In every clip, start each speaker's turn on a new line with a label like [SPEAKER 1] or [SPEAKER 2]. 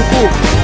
[SPEAKER 1] 不不。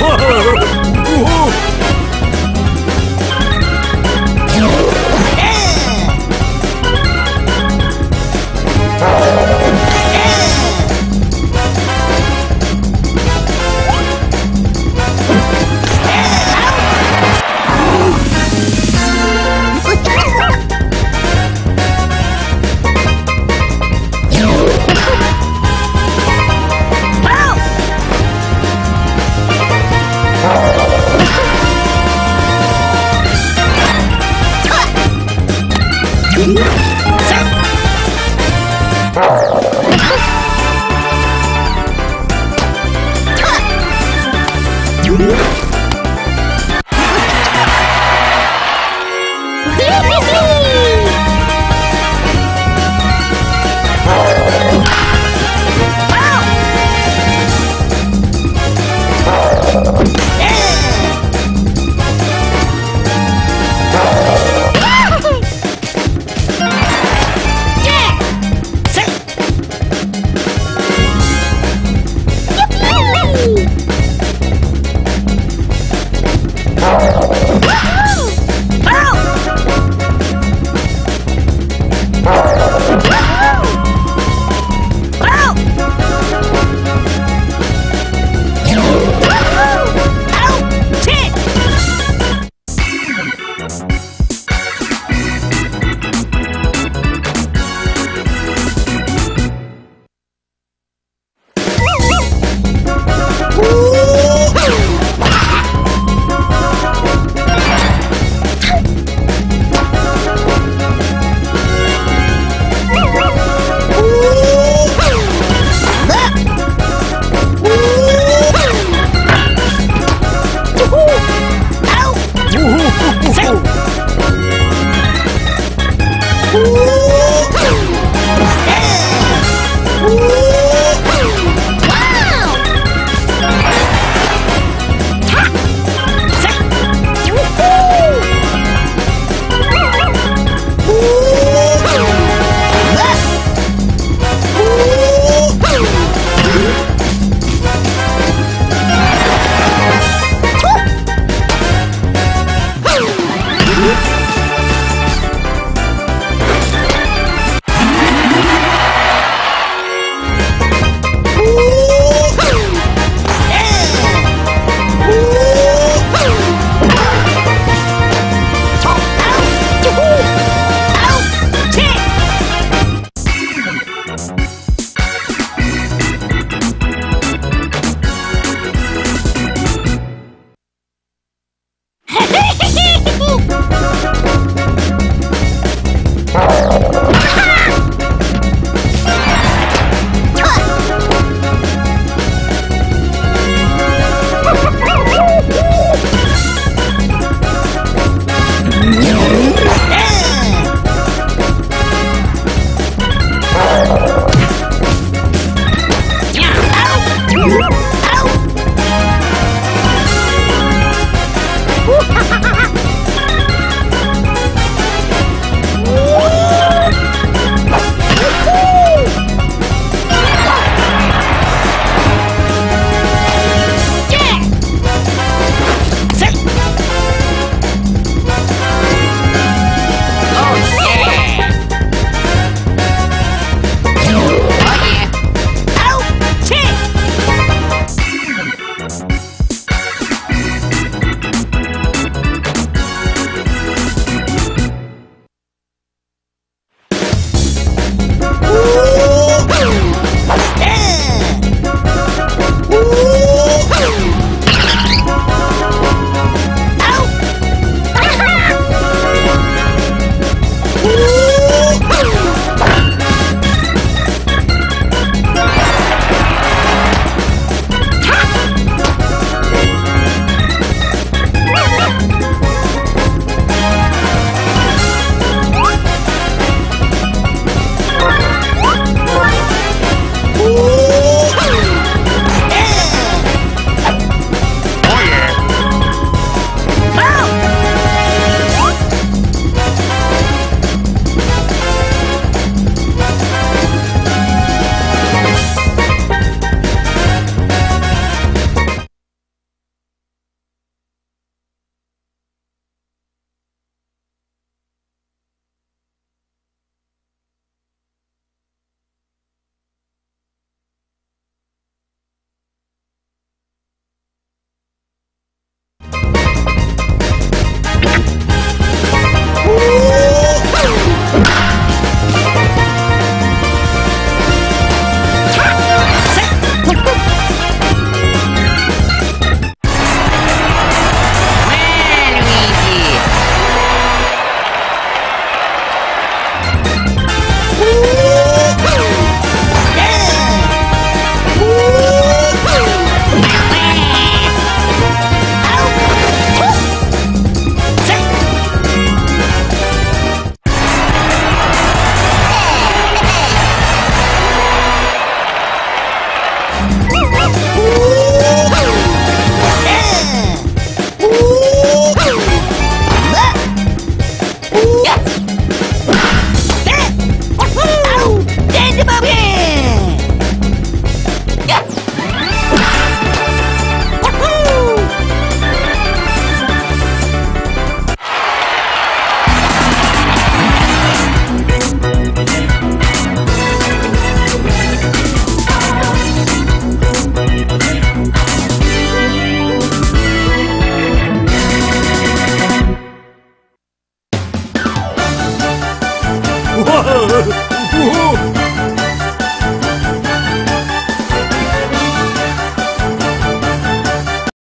[SPEAKER 1] 哈 哈